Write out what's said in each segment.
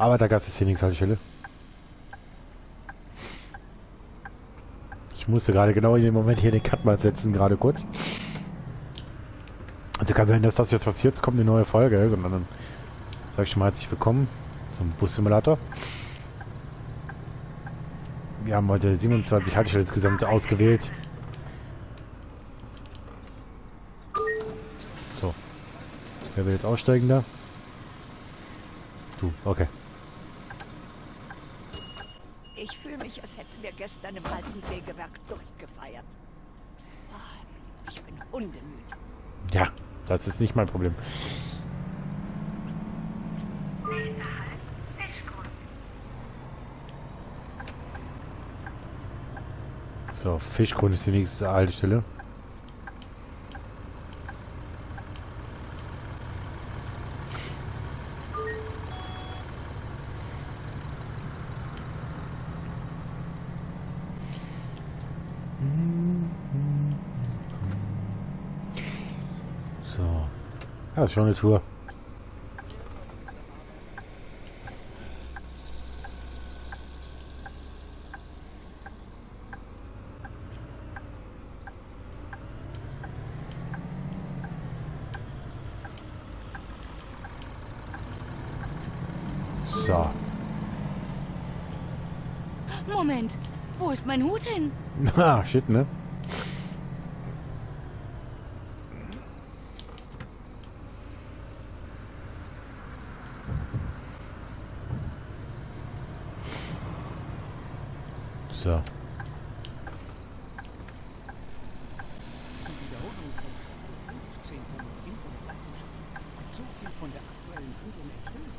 aber da gab es jetzt hier nichts Haltestelle. Ich musste gerade genau in dem Moment hier den Cut mal setzen, gerade kurz. Also kann sein, dass das jetzt passiert, es kommt eine neue Folge, sondern dann sage ich schon mal herzlich willkommen zum Bus-Simulator. Wir haben heute 27 Haltestellen insgesamt ausgewählt. So. Wer will jetzt aussteigen da? Du, okay. Ich fühle mich, als hätten wir gestern im alten Sägewerk durchgefeiert. Ah, Ich bin hundemüde. Ja, das ist nicht mein Problem. So, Fischgrund ist die nächste Haltestelle. Ja, schon eine Tour. So. Moment, wo ist mein Hut hin? Ah, shit, ne? So. Die Wiederholung von Staffel 15 von Wind und Leidenschaften hat so viel von der aktuellen Handlung enthüllt.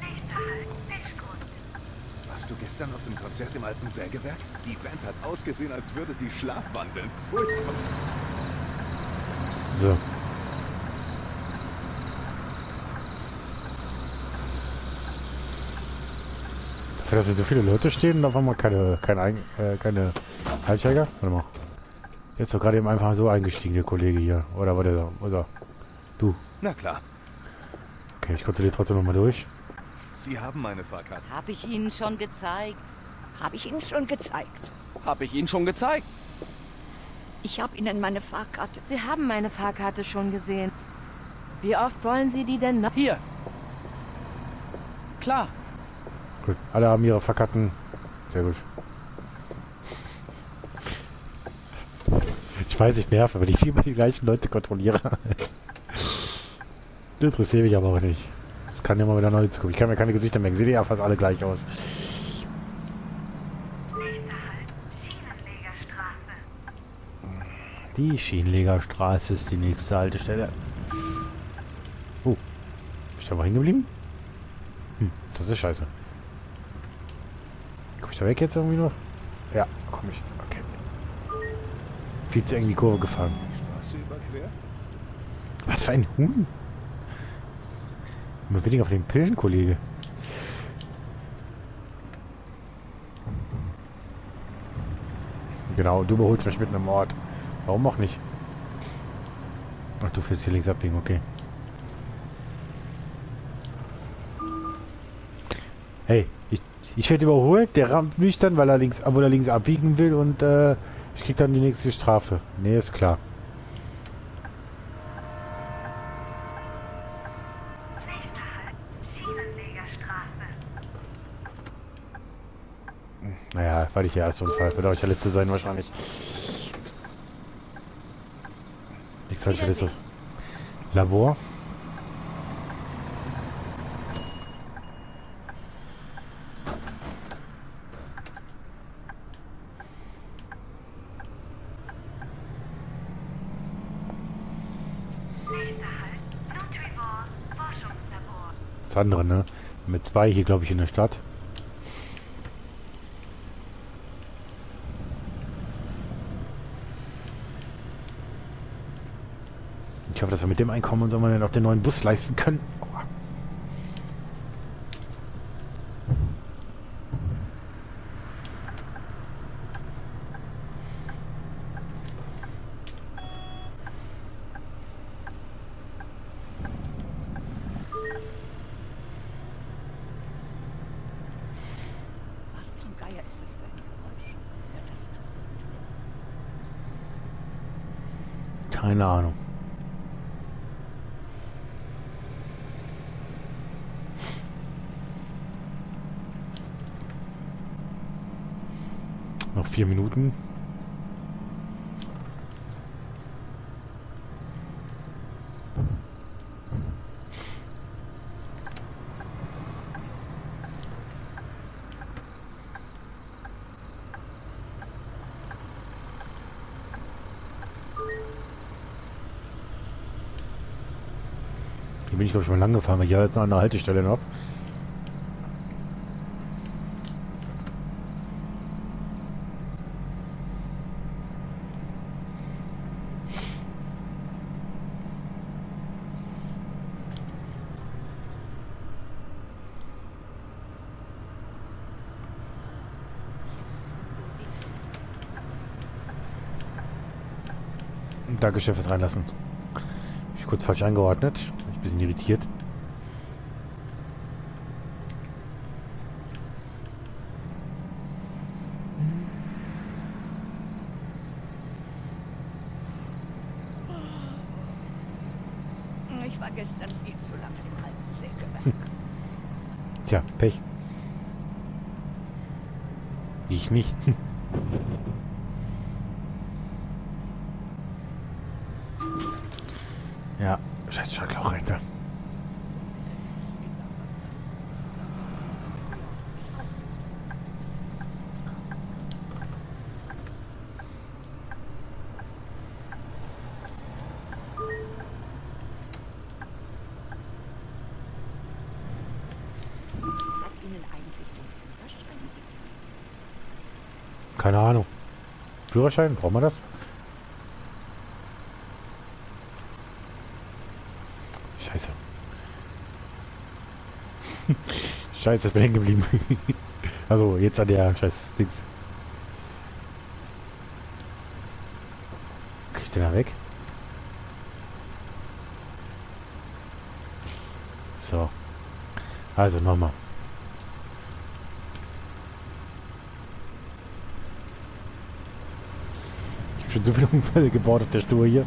Nächster Halt, Fischgrund. Warst du gestern auf dem Konzert im alten Sägewerk? Die Band hat ausgesehen, als würde sie schlafwandeln. Furchtbar. So. Dafür, dass hier so viele Leute stehen, auf einmal keine, keine, Ein- äh, keine Haltsteiger. Warte mal. Ist doch gerade eben einfach so eingestiegen, der Kollege hier. Oder war der da? Er? Du. Na klar, Okay, ich kontrolliere trotzdem nochmal durch. Sie haben meine Fahrkarte. Hab ich Ihnen schon gezeigt. Habe ich Ihnen schon gezeigt. Hab ich Ihnen schon gezeigt. Ich habe Ihnen meine Fahrkarte. Sie haben meine Fahrkarte schon gesehen. Wie oft wollen Sie die denn noch? Hier. Klar. Gut. Alle haben ihre Fahrkarten. Sehr gut. Ich weiß, ich nerve, wenn ich immer die gleichen Leute kontrolliere. Das interessiert mich aber auch nicht. Es kann ja mal wieder neu zukommen. Ich kann mir keine Gesichter merken. Sehen ja fast alle gleich aus. Die Schienenlegerstraße ist die nächste Haltestelle. Oh. Bin ich da mal hängen geblieben? Hm, das ist scheiße. Komm ich da weg jetzt irgendwie noch? Ja, komm ich. Okay. Viel zu eng die Kurve gefahren. Was für ein Huhn? Immer weniger auf den Pillen, Kollege. Genau, du überholst mich mitten im Ort. Warum auch nicht? Ach, du fährst hier links abbiegen, okay. Hey, ich, ich werde überholt, der rammt mich dann, weil er links, obwohl er links abbiegen will und äh, ich krieg dann die nächste Strafe. Nee, ist klar. Naja, war nicht der erste Unfall. Wird euch der letzte sein wahrscheinlich. Nichts falsch ist das. Labor. Halt. Das andere, ne? Mit zwei hier, glaube ich, in der Stadt. Hoffe, dass wir mit dem Einkommen uns irgendwann noch den neuen Bus leisten können. Aua. Keine Ahnung. Noch vier Minuten. Hier bin ich, glaube ich, mal lang gefahren, weil hier jetzt noch eine Haltestelle noch. Danke, Chef, fürs reinlassen. Ich kurz falsch eingeordnet. Bin ich ein bisschen irritiert. Ich war gestern viel zu lange im alten Sägewerk. Tja, Pech. Ich nicht. scheiß Schaltlauch rein? Keine Ahnung. Führerschein, brauchen wir das? Scheiße. Scheiße, ich bin hängen geblieben. also, jetzt an der scheiß Dings. Krieg ich den da weg? So. Also, nochmal. Ich hab schon so viele Unfälle gebaut auf der Spur hier.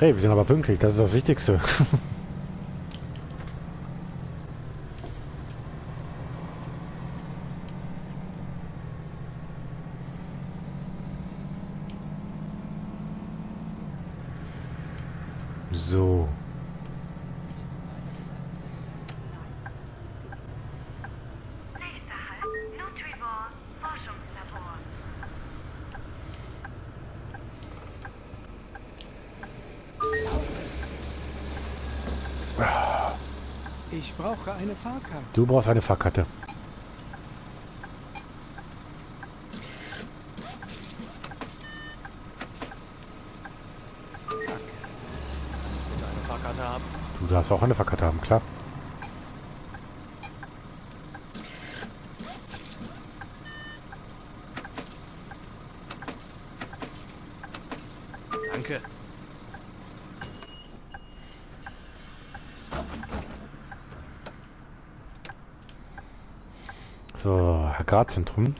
Hey, wir sind aber pünktlich, das ist das Wichtigste. So. Nächster Halt, Nutrivore, Forschungslabor. Ich brauche eine Fahrkarte. Du brauchst eine Fahrkarte. Du darfst auch eine Fahrkarte haben, klar. So, Agrarzentrum. Halt.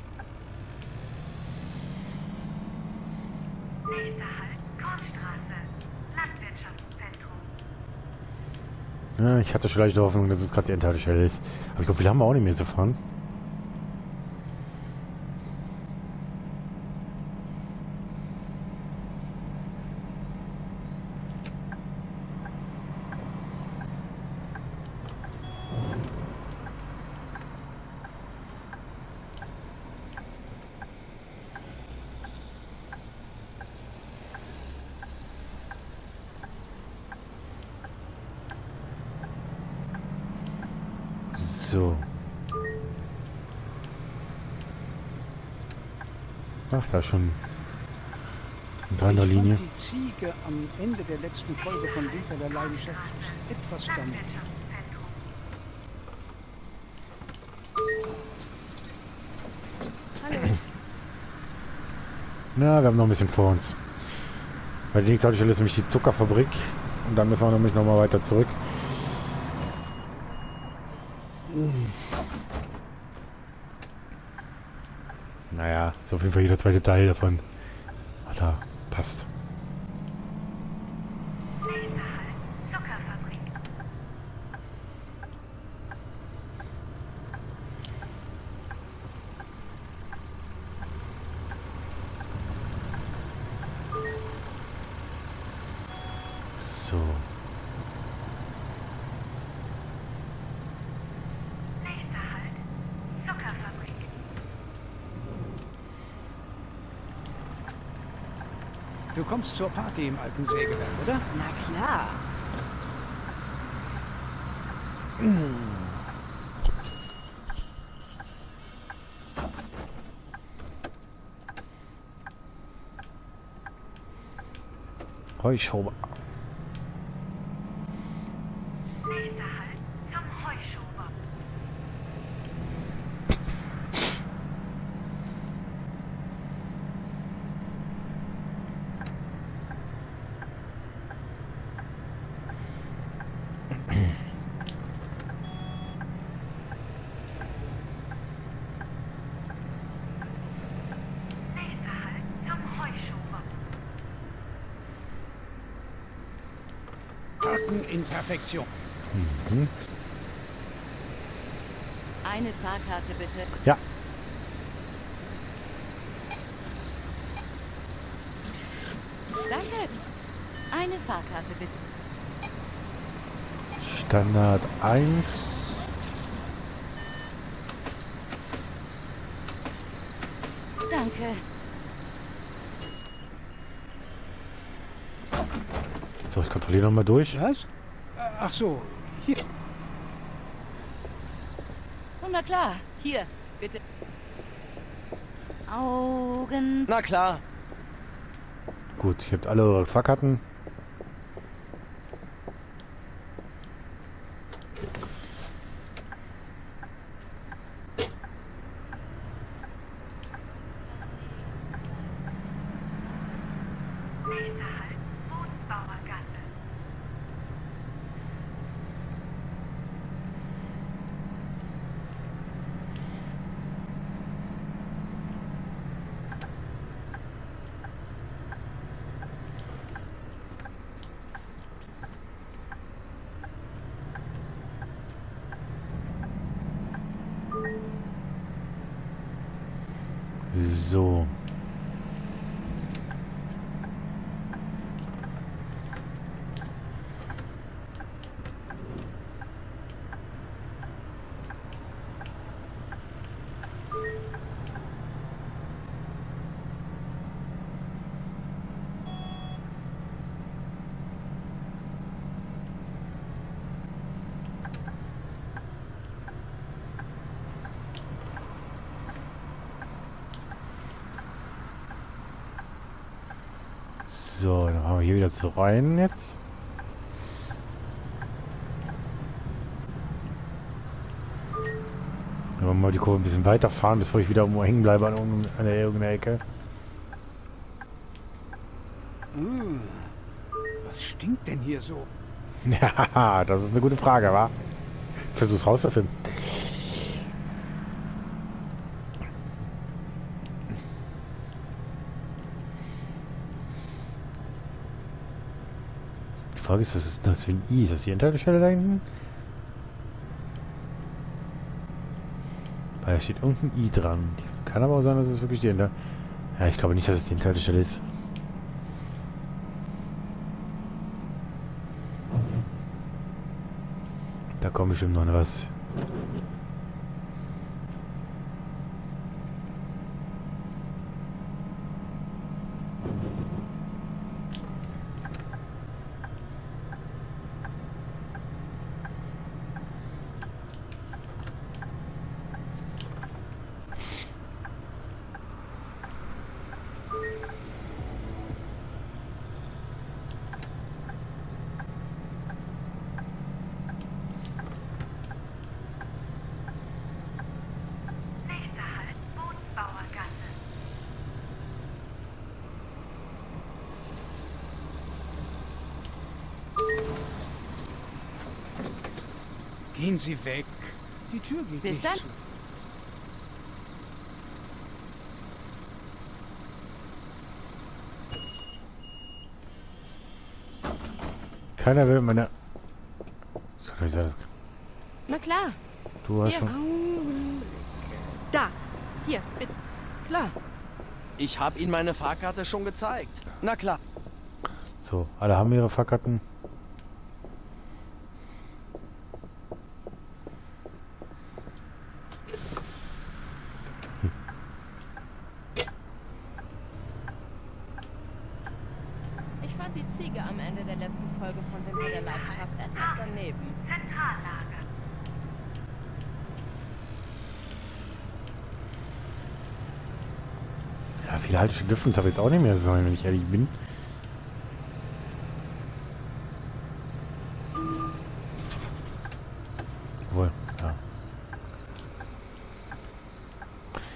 Ja, ich hatte vielleicht die Hoffnung, dass es gerade die Endhaltestelle ist. Aber ich glaube, wir haben auch nicht mehr zu fahren. So. Ach, da schon in seiner ich Linie. fand die Ziege am Ende der letzten Folge von Winter der Leidenschaft etwas. Hallo. Na, wir haben noch ein bisschen vor uns. Weil die nächste Haltestelle ist nämlich die Zuckerfabrik. Und dann müssen wir nämlich nochmal weiter zurück. Naja, ist auf jeden Fall jeder zweite Teil davon. Alter, passt. Nächster Halt, Zuckerfabrik. So. Nächster Halt, Zuckerfabrik. Du kommst zur Party im alten Sägewerk, oder? Na klar. Heuschauber. Nächster Halt, zum Heuschober. Nächster Halt, zum Heuschober. Karteninterfektion. Eine Fahrkarte bitte. Ja, Danke. Eine Fahrkarte bitte. Standard 1. Danke. So, ich nochmal durch. Was? Ach so, hier. Oh, na klar. Hier, bitte. Augen. Na klar. Gut, ihr habt alle eure Fahrkarten. Nächster Halt, Bootsbauergasse. So. So, dann haben wir hier wieder zu rein jetzt. Wenn wir mal die Kurve ein bisschen weiterfahren, bevor ich wieder irgendwo hängen bleibe an, an der irgendeiner Ecke. Was stinkt denn hier so? Ja, das ist eine gute Frage, wa? Ich versuch's rauszufinden. Frage ist, was ist das für ein I? Ist das die Endhaltestelle da hinten? Weil da steht irgendein I dran. Kann aber auch sein, dass es wirklich die Ender... Ja, ich glaube nicht, dass es die Endhaltestelle ist. Da kommt bestimmt noch was. Gehen Sie weg. Die Tür geht Bis nicht dann. zu. Keiner will meine... Das... Na klar. Du hast Hier. schon... Da. Hier, bitte. Klar. Ich habe Ihnen meine Fahrkarte schon gezeigt. Na klar. So, alle haben ihre Fahrkarten. Ziege am Ende der letzten Folge von Winter der Leidenschaft etwas daneben. Zentrallager. Ja, viele Haltestellen dürfen es aber jetzt auch nicht mehr sein, wenn ich ehrlich bin. Wohl, ja.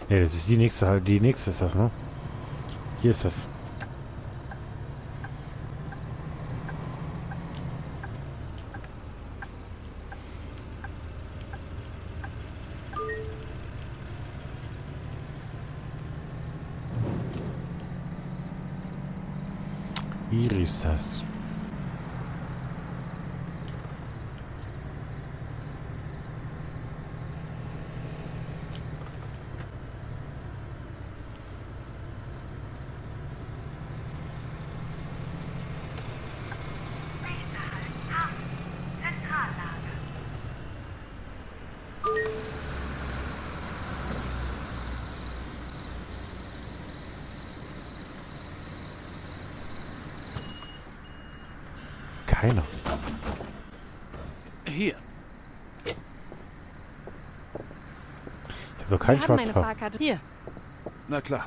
Ne, das ist die nächste halt, die nächste ist das, ne? Hier ist das. Hier ist das. Nächster Halt. Hafen. Zentrallager. Keiner. Hier. Ich Sie haben meine. Fahrkarte. Hier. Na klar.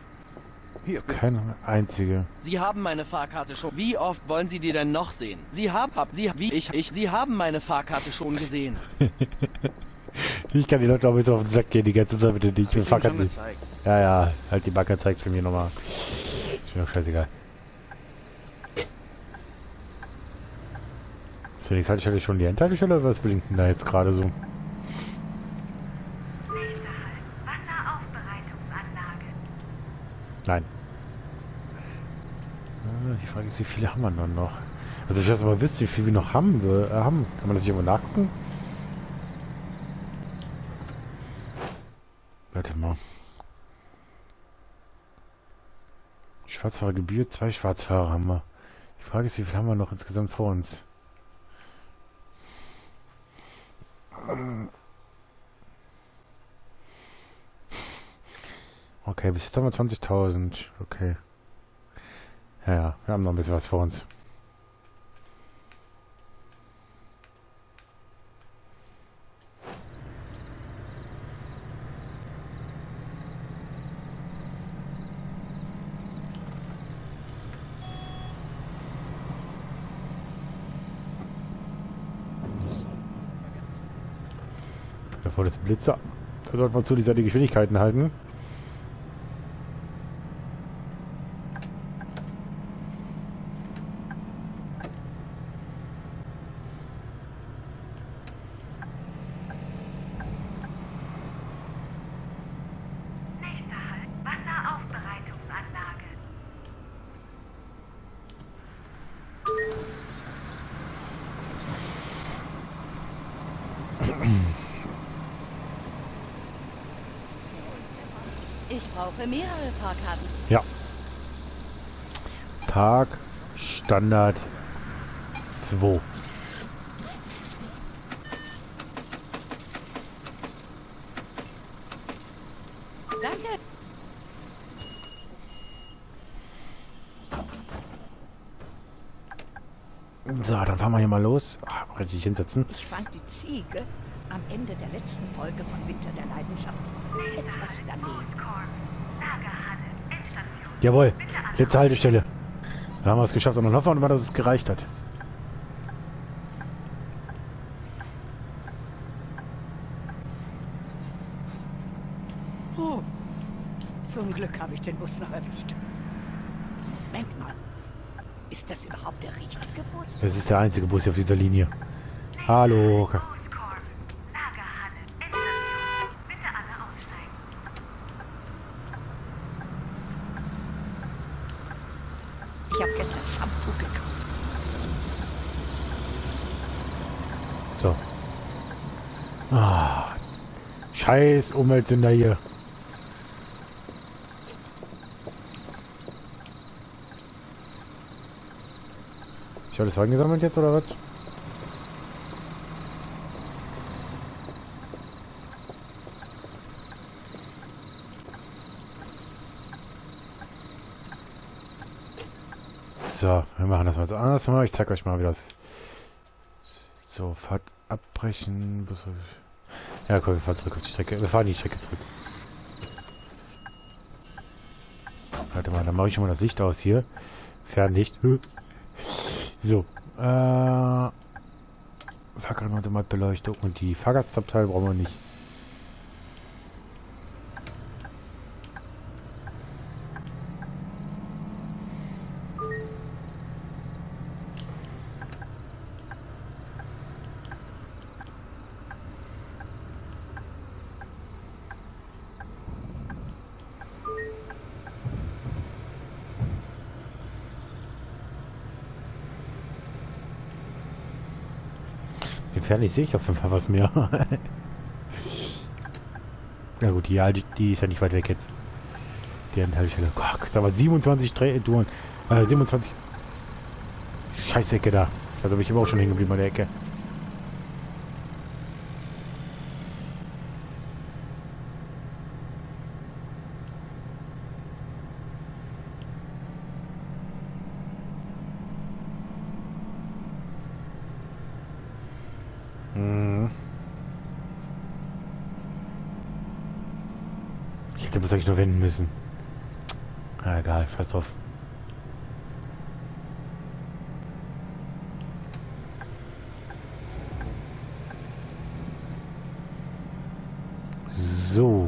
Hier. Keine einzige. Sie haben meine Fahrkarte schon. Wie oft wollen Sie die denn noch sehen? Sie haben, hab, Sie, wie ich, ich, Sie haben meine Fahrkarte schon gesehen. Ich kann die Leute auch ein bisschen auf den Sack gehen, die ganze Zeit bitte nicht. Mit Fahrkarten. gezeigt. Ja, ja, halt die Backe, zeigst du mir nochmal. Ist mir doch scheißegal. Ist die Haltestelle schon die Endhaltestelle oder was blinkt denn da jetzt gerade so? Nein. Äh, Die Frage ist, wie viele haben wir dann noch? Also ich weiß aber wisst, wie viel wir noch haben, wir, äh, haben. Kann man das nicht irgendwo nachgucken? Warte mal. Schwarzfahrergebühr, zwei Schwarzfahrer haben wir. Die Frage ist, wie viel haben wir noch insgesamt vor uns? Okay, bis jetzt haben wir 20.000. Okay. Ja, ja, wir haben noch ein bisschen was vor uns. Bevor das Blitzer. Da sollte man zu dieser die Geschwindigkeiten halten. Ich brauche mehrere Fahrkarten. Ja. Tag Standard 2. Danke. So, dann fahren wir hier mal los. Ach, kann ich dich hinsetzen? Ich fand die Ziege am Ende der letzten Folge von Winter der Leidenschaft etwas daneben. Jawohl, letzte Haltestelle. Dann haben wir es geschafft. Und dann hoffen wir mal, dass es gereicht hat. Oh, zum Glück habe ich den Bus noch erwischt. Moment mal. Ist das überhaupt der richtige Bus? Das ist der einzige Bus hier auf dieser Linie. Hallo. Ich habe gestern Shampoo gekauft. So. Ah. Scheiß Umweltsünder hier. Das eingesammelt jetzt oder was? So, wir machen das mal so anders mal. Ich zeige euch mal, wie das... So, Fahrt abbrechen. Ja, komm, wir fahren zurück auf die Strecke. Wir fahren die Strecke zurück. Warte mal, dann mache ich schon mal das Licht aus hier. Fernlicht. Hö. So. Äh... Fahrkartenautomatbeleuchtung und die Fahrgastabteil brauchen wir nicht. Gefährlich sehe ich auf jeden Fall was mehr. Na gut, die, die ist ja nicht weit weg jetzt. Deren Haltestelle. Gott, da war 27 Dreh Touren. Äh, 27. Scheißecke da. Ich da bin ich immer auch schon hängen geblieben an der Ecke. Hm. Ich hätte muss eigentlich nur wenden müssen. Ah, egal, scheiß drauf. So.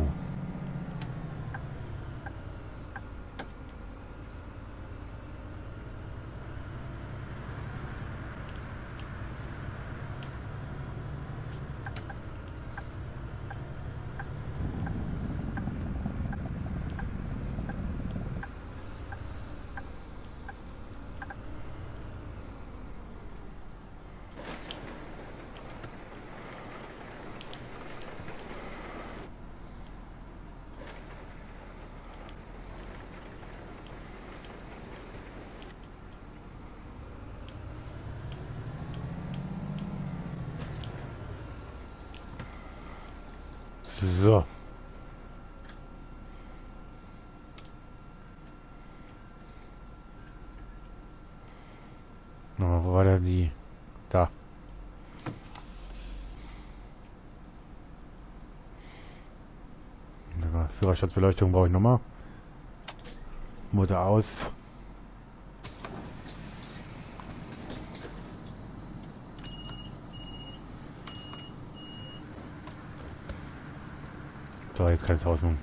So. Oh, wo war denn die? Da. Ja, Führerstandsbeleuchtung brauche ich nochmal. Motor aus. So, jetzt kann ich es ausmachen.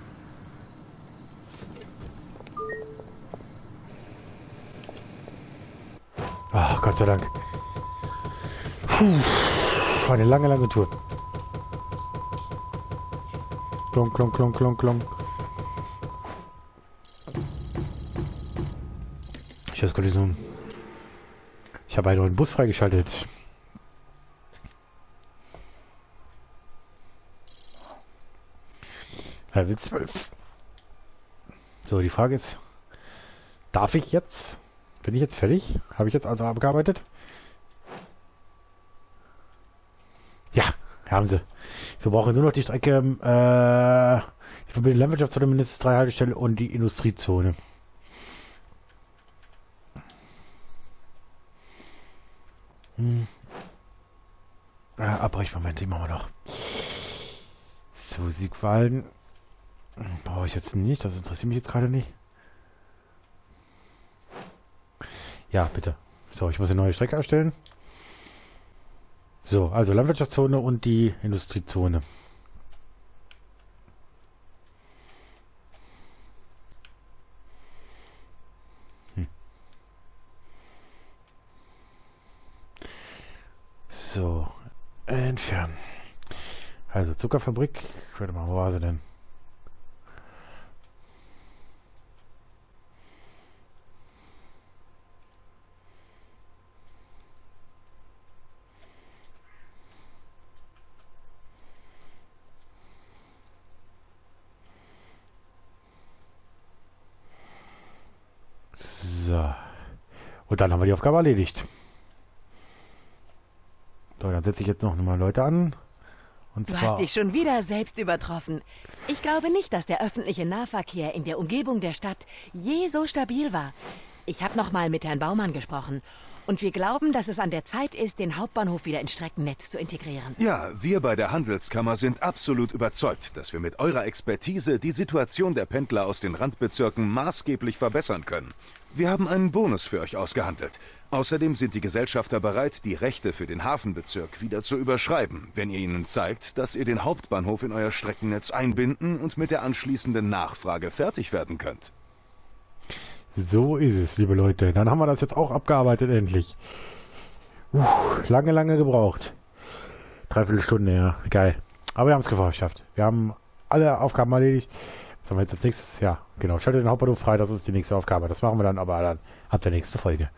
Ah, Gott sei Dank. Puh, eine lange, lange Tour. Klong, klong, klong, klong, klong. Schusskollision. Ich habe einen neuen Bus freigeschaltet. Level 12. So, die Frage ist, darf ich jetzt? Bin ich jetzt fertig? Habe ich jetzt also abgearbeitet? Ja, haben sie. Wir brauchen nur noch die Strecke, ähm, äh, die verbindende Landwirtschaftszone, mindestens drei Haltestellen und die Industriezone. Hm. Äh, Abbrechmoment, die machen wir noch. So, Siegwalden. Brauche ich jetzt nicht, das interessiert mich jetzt gerade nicht. Ja, bitte. So, ich muss eine neue Strecke erstellen. So, also Landwirtschaftszone und die Industriezone. Hm. So, entfernen. Also Zuckerfabrik. Warte mal, wo war sie denn? So. Und dann haben wir die Aufgabe erledigt. So, dann setze ich jetzt noch mal Leute an. Und Du zwar... hast dich schon wieder selbst übertroffen. Ich glaube nicht, dass der öffentliche Nahverkehr in der Umgebung der Stadt je so stabil war. Ich habe noch mal mit Herrn Baumann gesprochen. Und wir glauben, dass es an der Zeit ist, den Hauptbahnhof wieder ins Streckennetz zu integrieren. Ja, wir bei der Handelskammer sind absolut überzeugt, dass wir mit eurer Expertise die Situation der Pendler aus den Randbezirken maßgeblich verbessern können. Wir haben einen Bonus für euch ausgehandelt. Außerdem sind die Gesellschafter bereit, die Rechte für den Hafenbezirk wieder zu überschreiben, wenn ihr ihnen zeigt, dass ihr den Hauptbahnhof in euer Streckennetz einbinden und mit der anschließenden Nachfrage fertig werden könnt. So ist es, liebe Leute. Dann haben wir das jetzt auch abgearbeitet endlich. Uh, lange, lange gebraucht. Dreiviertel Stunde, ja. Geil. Aber wir haben es geschafft. Wir haben alle Aufgaben erledigt. Was haben wir jetzt als nächstes? Ja, genau. Schaltet den Hauptbahnhof frei. Das ist die nächste Aufgabe. Das machen wir dann aber dann ab der nächsten Folge.